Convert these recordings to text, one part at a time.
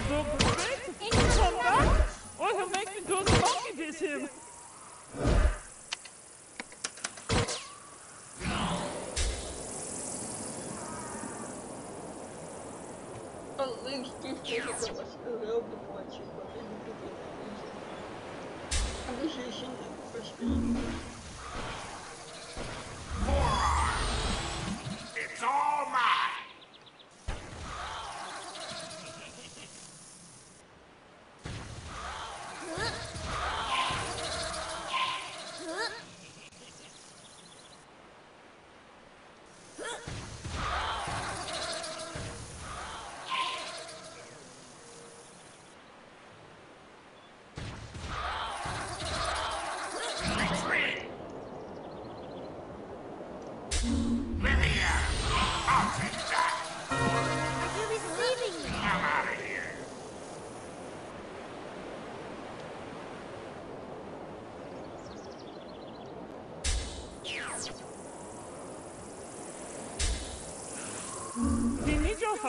little dog bit. Come back, or he'll make me do the monkey diss him. At least this ticket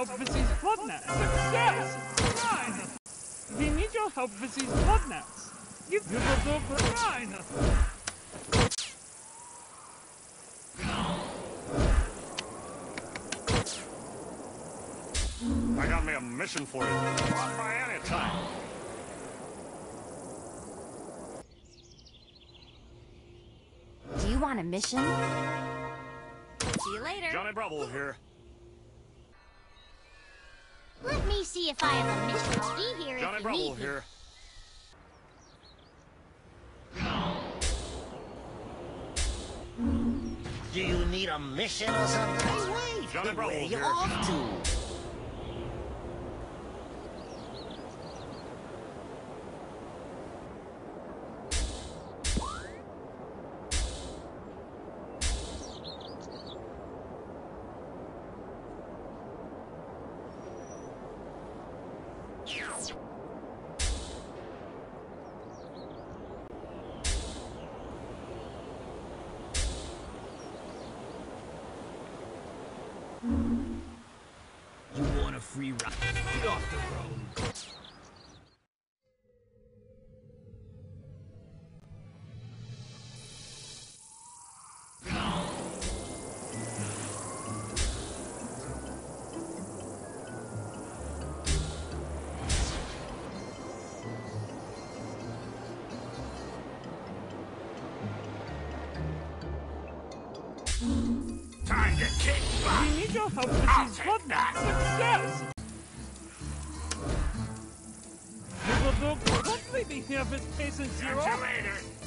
help with these Blood Gnats. Success! Fine! We need your help with these Blood Gnats. You little dog fine! I got me a mission for you. Stop by any time. Do you want a mission? See you later. Johnny Bravo here. Let me see if I have a mission. Be here Johnny if you Bravo need me. here. Do you need a mission or something? Hey, wait! Johnny Bravo are you here. off to? You want a free ride? Get off the road. Time to kick butt! We need your help with I'll these that. Success! Don't leave me here with patient Catch you later!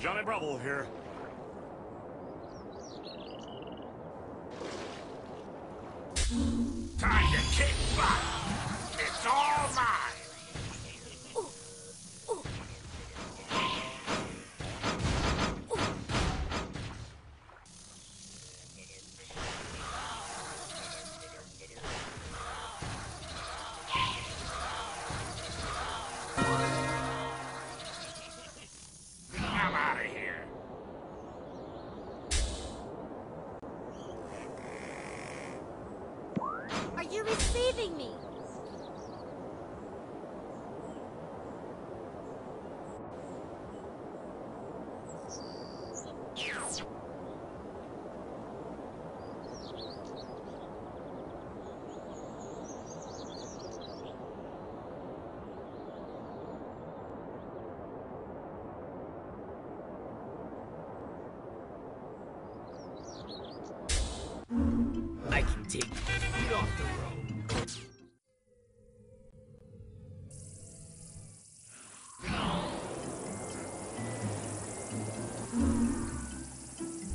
Johnny Bravo here. Time to kick butt! hunting. Get off the road.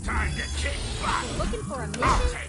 Time to kick butt. Looking for a mission.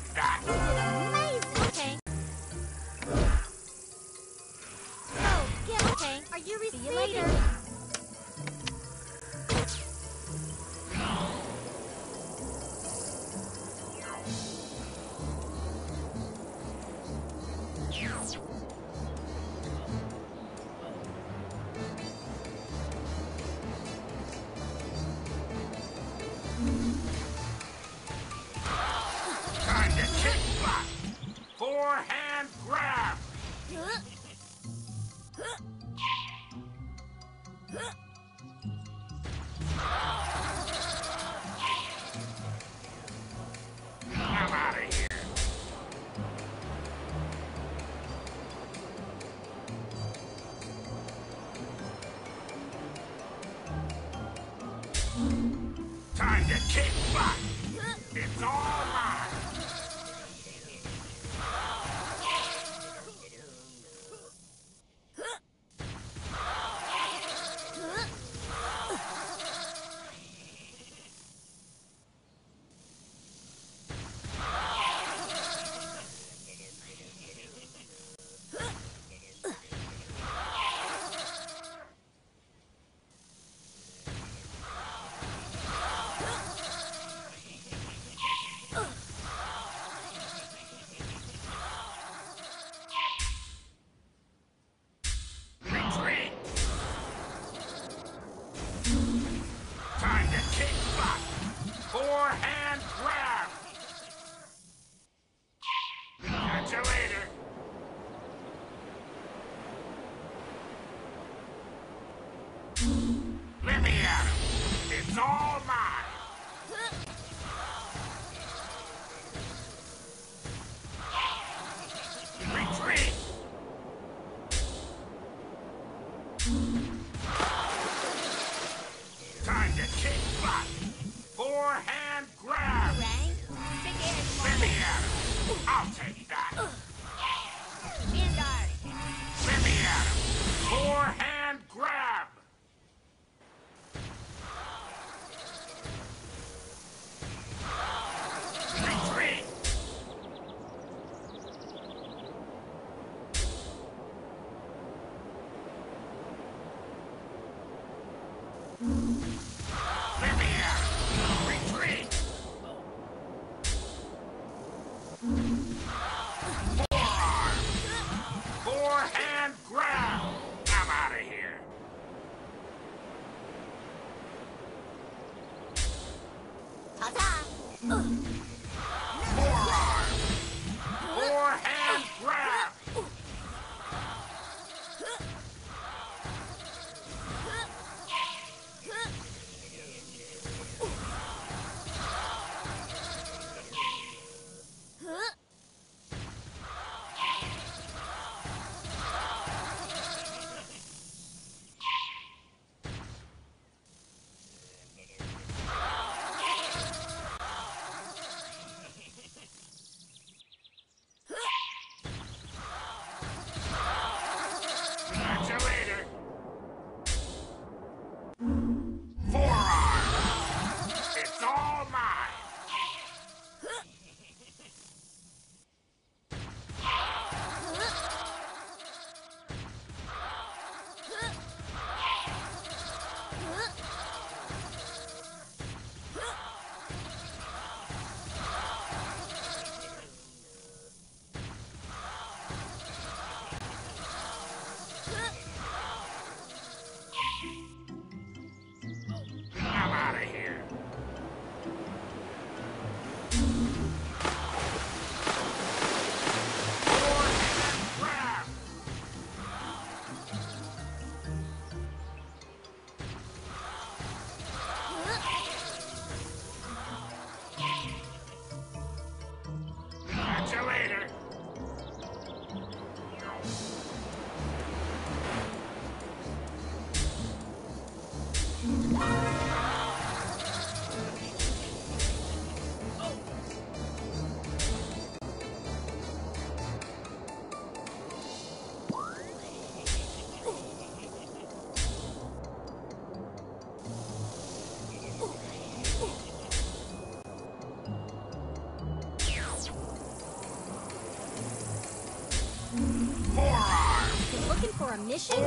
Kick back! here. It's all mine. Mission?